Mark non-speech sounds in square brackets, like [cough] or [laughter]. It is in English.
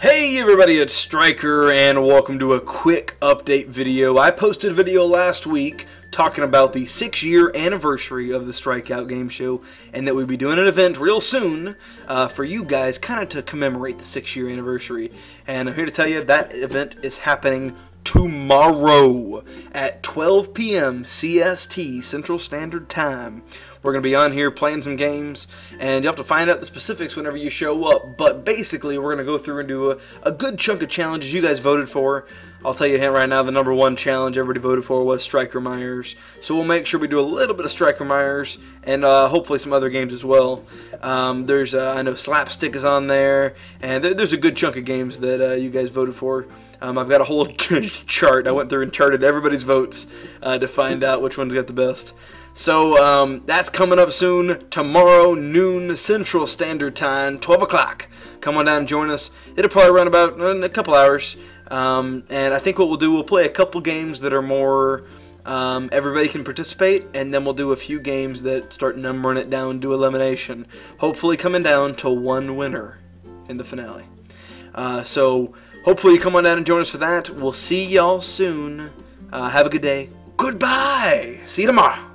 Hey everybody, it's Striker and welcome to a quick update video. I posted a video last week talking about the six year anniversary of the Strikeout Game Show and that we'd be doing an event real soon uh, for you guys kind of to commemorate the six year anniversary. And I'm here to tell you that event is happening tomorrow at 12 p.m. CST Central Standard Time. We're going to be on here playing some games, and you'll have to find out the specifics whenever you show up. But basically, we're going to go through and do a, a good chunk of challenges you guys voted for. I'll tell you a hint right now, the number one challenge everybody voted for was Striker Myers. So we'll make sure we do a little bit of Striker Myers and uh, hopefully some other games as well. Um, there's, uh, I know Slapstick is on there, and there, there's a good chunk of games that uh, you guys voted for. Um, I've got a whole [laughs] chart. I went through and charted everybody's votes uh, to find out which ones got the best. So um, that's coming up soon. Tomorrow, noon Central Standard Time, 12 o'clock. Come on down and join us. It'll probably run about uh, a couple hours. Um, and I think what we'll do, we'll play a couple games that are more um, everybody can participate, and then we'll do a few games that start numbering it down to elimination. Hopefully, coming down to one winner in the finale. Uh, so, hopefully, you come on down and join us for that. We'll see y'all soon. Uh, have a good day. Goodbye. See you tomorrow.